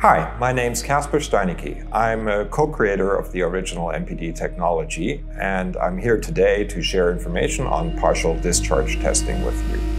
Hi, my name's Caspar Steineke. I'm a co-creator of the original MPD technology, and I'm here today to share information on partial discharge testing with you.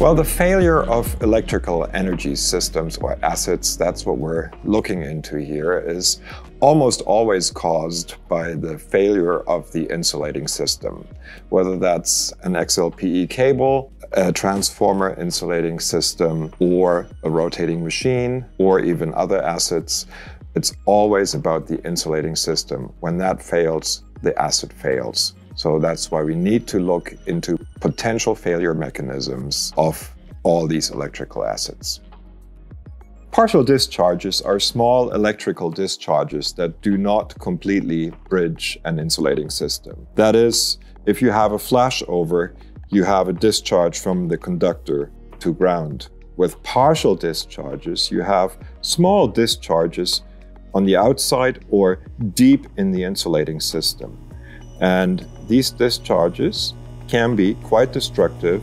Well, the failure of electrical energy systems or assets, that's what we're looking into here, is almost always caused by the failure of the insulating system. Whether that's an XLPE cable, a transformer insulating system, or a rotating machine, or even other assets, it's always about the insulating system. When that fails, the asset fails. So that's why we need to look into potential failure mechanisms of all these electrical assets. Partial discharges are small electrical discharges that do not completely bridge an insulating system. That is, if you have a flashover, you have a discharge from the conductor to ground. With partial discharges, you have small discharges on the outside or deep in the insulating system. And these discharges can be quite destructive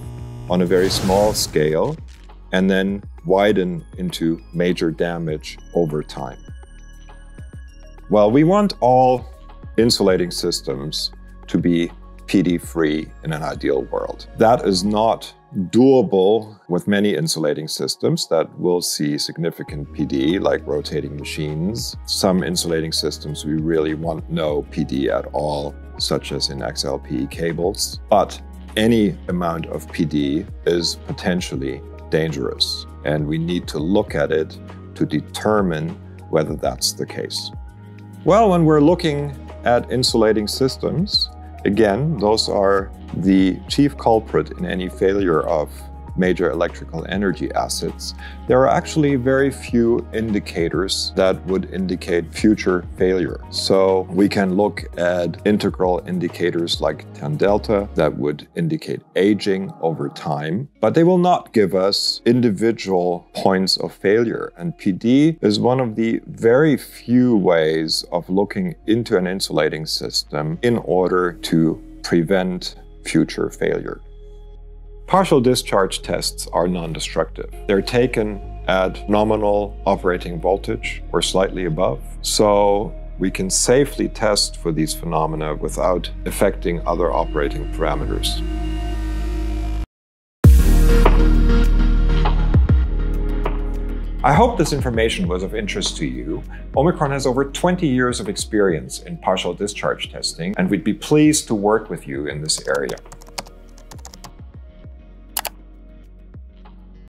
on a very small scale and then widen into major damage over time. Well, we want all insulating systems to be PD free in an ideal world. That is not doable with many insulating systems that will see significant PD, like rotating machines. Some insulating systems we really want no PD at all, such as in XLPE cables. But any amount of PD is potentially dangerous, and we need to look at it to determine whether that's the case. Well, when we're looking at insulating systems, Again, those are the chief culprit in any failure of major electrical energy assets, there are actually very few indicators that would indicate future failure. So we can look at integral indicators like tan delta that would indicate aging over time, but they will not give us individual points of failure. And PD is one of the very few ways of looking into an insulating system in order to prevent future failure. Partial discharge tests are non-destructive. They're taken at nominal operating voltage or slightly above. So we can safely test for these phenomena without affecting other operating parameters. I hope this information was of interest to you. Omicron has over 20 years of experience in partial discharge testing, and we'd be pleased to work with you in this area.